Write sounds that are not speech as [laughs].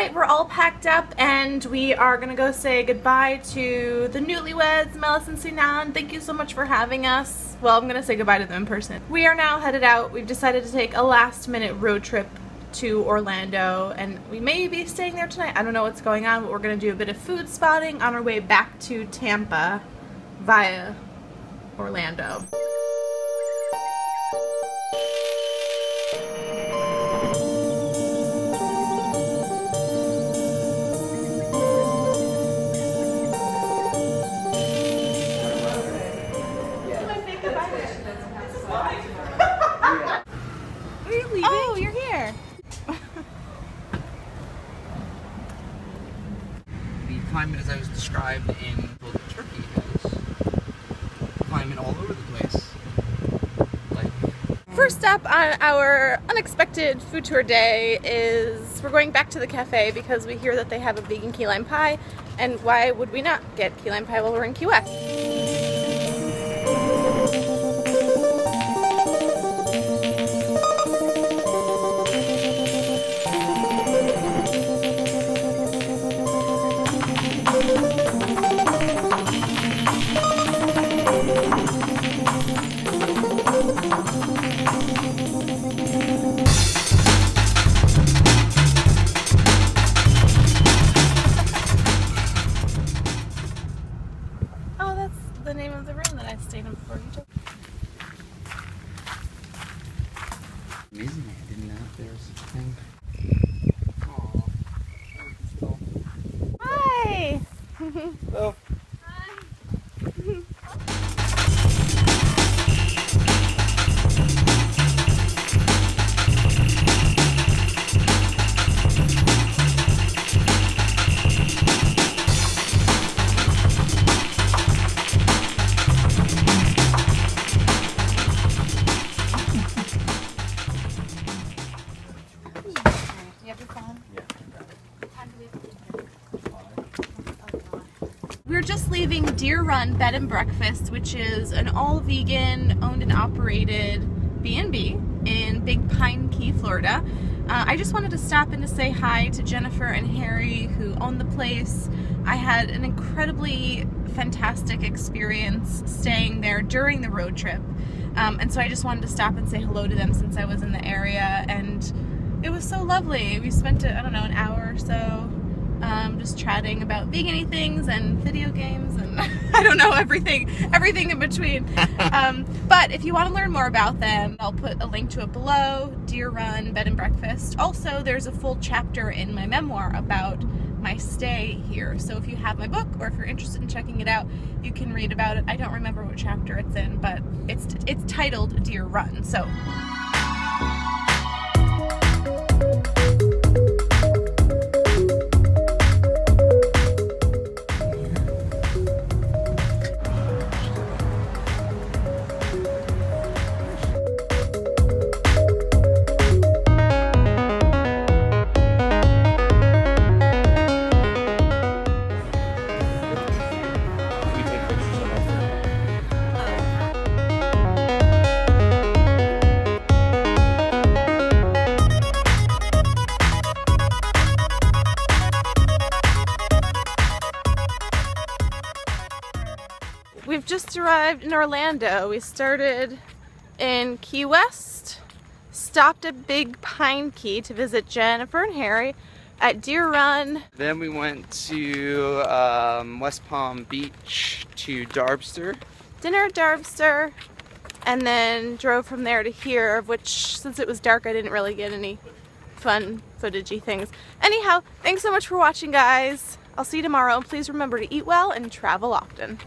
right, we're all packed up and we are gonna go say goodbye to the newlyweds, Melis and Sinan. Thank you so much for having us. Well, I'm gonna say goodbye to them in person. We are now headed out. We've decided to take a last minute road trip to Orlando and we may be staying there tonight. I don't know what's going on, but we're gonna do a bit of food spotting on our way back to Tampa via Orlando. Are you leaving? Oh, you're here. the climate as I was described in Golden Turkey is climate all over the place. Like First up on our unexpected food tour day is we're going back to the cafe because we hear that they have a vegan key lime pie, and why would we not get key lime pie while we're in Key West? Oh, amazing. I didn't know there was a thing. We're just leaving Deer Run Bed and Breakfast, which is an all vegan, owned and operated B&B in Big Pine Key, Florida. Uh, I just wanted to stop in to say hi to Jennifer and Harry who own the place. I had an incredibly fantastic experience staying there during the road trip. Um, and so I just wanted to stop and say hello to them since I was in the area and it was so lovely. We spent, I don't know, an hour or so um, just chatting about vegan things and video games and [laughs] I don't know everything everything in between. [laughs] um, but if you want to learn more about them, I'll put a link to it below. Deer Run Bed and Breakfast. Also, there's a full chapter in my memoir about my stay here. So if you have my book or if you're interested in checking it out, you can read about it. I don't remember what chapter it's in, but it's it's titled Deer Run. So. We've just arrived in Orlando. We started in Key West, stopped at Big Pine Key to visit Jennifer and Harry at Deer Run. Then we went to um, West Palm Beach to Darbster. dinner at Darbster, and then drove from there to here, of which, since it was dark, I didn't really get any fun footagey things. Anyhow, thanks so much for watching, guys. I'll see you tomorrow, and please remember to eat well and travel often.